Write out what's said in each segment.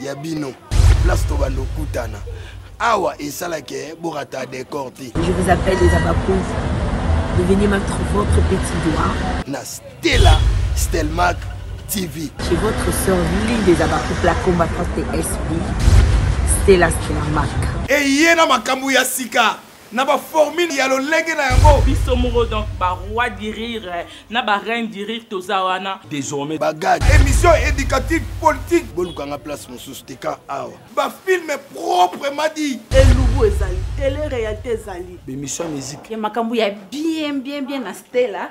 ya bino place tobanda okutana awa esalaki borata decor te je vous appelle les abacous devenez ma votre petit doigt na stella stelmak tv chez votre sœur lille des abacous la combattante sb stella stelmak eye na makambo ya sika na ba formule ya lolenge na yango biso moko donc ba roi du rire na ba reine du rire toza wana désormais bagag émission éducative politique bolukanga place mosusu te ka awa ba film proprement dit elubu ezali télé réalité ezali bémission musique ya makambo ya bien bien bien na stela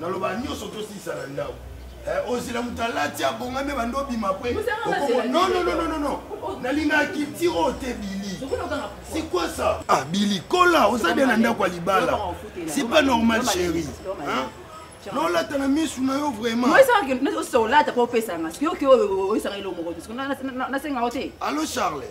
naloba nyonso tosilisa na ndako eh, ozela moto alati abongami bando obima pwe nonononono nalingaka kiti oyo te bili sikwasa ah bili kola oza bia na ndako ya libala si pas normal chéri nolata na misu na yo vraimentolata po opesanga soki oyo oyisanga eloko moko te nasengao te allo charles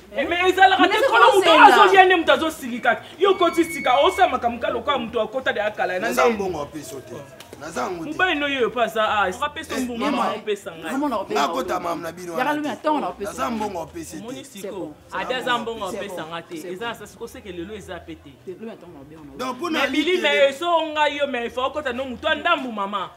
Eh, mais ezalaka te kolo moto azolia nde moto azosilika yo okoti sika osala makambo ka lokola moto akota de akala naza mbongo apeso te mobali no yoyo mpe aza apesa mbongo opesa ngainakota mama na binoaza mbongo apesi omoni siko ade aza mbongo apesa nga te eza asa siko seke lelo eza mpe te bilima ezo ngai yo mai fa okota no moto andambu mama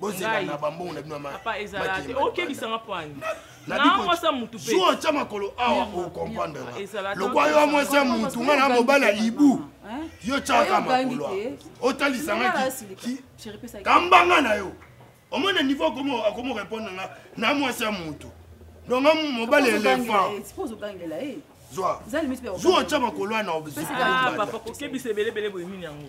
bozela na bambongo na bino papa ezala te okebisa nga pwani naamwasa mutu pe jour otya makolo awa okomprendre nga lokwa yo amwasa mutu nga na mobali ya ibu yo tyaka makolo awa otalisa nga kambanga na yo omona niveau akomi orépondre nga na mwasi ya mutu donc nga mobali elephant zwa zwa otya makolo wana obzpapa kokebisa ebelebele boye nini yango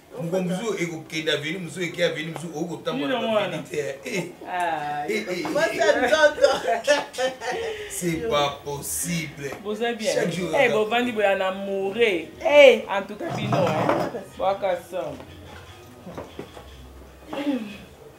mokongo mosusu ekokende aveni mosusu eke aveni mosusu okoki kotambola te eh. ah, eh, eh, c'est pas possible boza bienbovandi boya na moure en tout cas bino bwaka son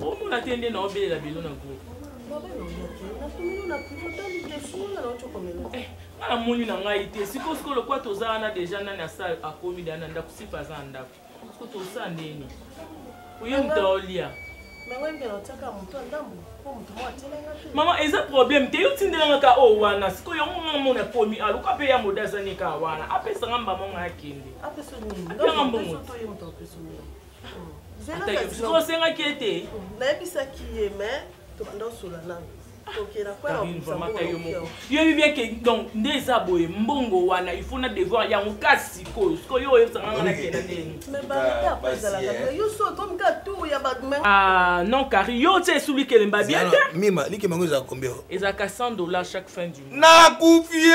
omona te nde naobelela bino na groupe nga namoni na ngai te sikoyo sikoyo lokola toza wana deja nani asal akomi da na ndako sifa aza na ndako siko tosa ndeni oye moto aolia mama eza problème te yo tindelanga ka oyo oh, wana sikoyo yango nga mona komi aluka ah, mpe ya moda azani ka wana apesanga mbama nga akende apesanga mbongo osengaki ete nayebisaki ye mais tobanda osola nano yebi bien ke donc nde eza boye mbongo wana il faut na devoir yango kasi sikoyo sikoyo oyebisanga nga nakenda ndengeah non kari yo ti esuli kelemba bien te mima liki mango ezala combien ezalaka 100 dollars chaque fin du mois nakufie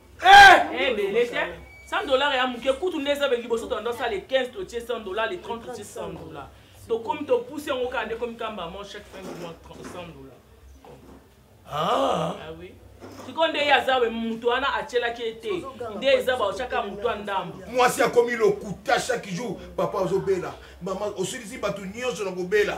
Eh! ebele te 100 dollars ya moke kutu nde eza liboso tolanda osala le 15 totie 100 dollars le 30 totie 100 dollars tokomi topusi yango kaka nde ekomi kamba mo chaque fin du mois 100 dollars ah. ah oui sikoyo nde ye aza moto wana atyelaki ye te nde eza baotyaka moto ya ndambo mwasi akomi lokuta chaque jour papa ozobela mama osilisi bato nyonso na kobela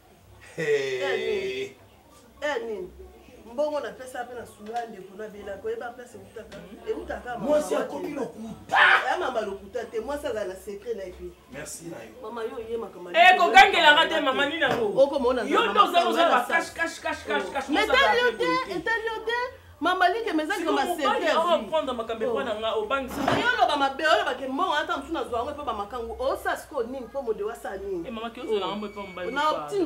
Hey. Eh, nini mbongo napesa mpe na sula ndeko na bela koyeba place ekutaka ekutaka mwasi akomi lokuta ya mama lokuta te mwasi azala na secret na epi merci na yo mama yo oyemaka eh kogangelanga te mama nini yango okomona yo nde oza kozala ba cash cash cash cash cash mais etali yo te etali yo te mama like mais ezali koma seteaprendre makambo epa na nga obangisayo oloba mabe oloba ke mbongo ata mosusu nazwa yango epa bamakango osa sikoyo nini mpo mode wasala ninitinda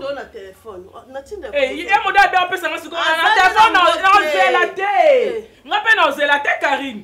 oyo na telefone natindaemoda abe apesanga sikoyo na telefone naozela te nga mpe naozela te karine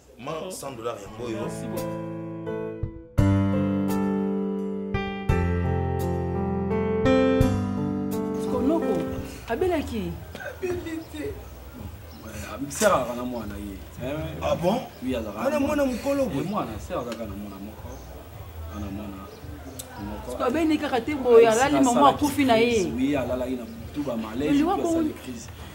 ma 100 dollars yango oyo konoko abelaki seraka na mwana ye ah bon oui azalaka wana mwana mokolo boye mwana seraka kaka na mwana moko ana mwana moko abeni kaka te boye alali mama akufi na ye oui alalaki na butu ba malaise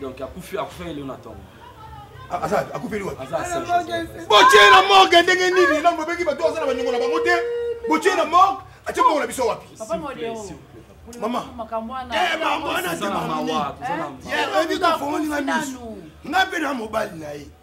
donc akufi akufeli lelo na ntongo ah, aza akufeli wapi botie na morgue ndenge nini nano babeki bato aza na baningo na bango te botie na morgue atie mbongo na biso wapi mama mawana te mama oyebi kofongoninga misu nga mpe na mobali na ye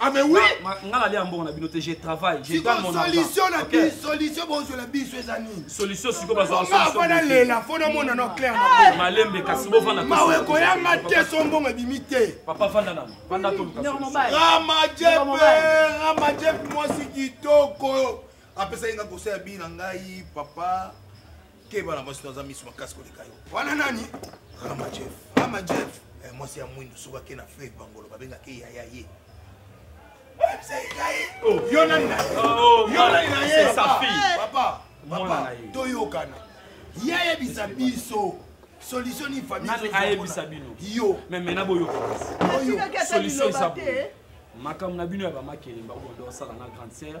Ah mais oui Nga na lia mbongo na bino te, je travaille, je gagne mon argent. Solution na okay. biso, solution bonzo la biso eza nini? Solution siko bazo la solution. Nga na lela, faut na mona no clair na. Malembe kasi bo vanda. Mawe ko ya mate so mbongo ebimi te. Papa vanda na. Vanda to luka. Rama jepe, rama jepe mwasi kitoko. Apesa inga kosea bi na ngai papa. keba na mwasi naza miso makasi koleka yo wana nani rama jeff rama jeff eh, mwasi ya mwindo soki ake na fred bangolo babengaka ye yaya ye yo nani na ye yo nani na ye papa papa toyokana yayebisa biso solution ni famille ayebisa bino yo meme na boyoka solution eza makambo na bino ya bamakelemba oyo nde osala na grande sere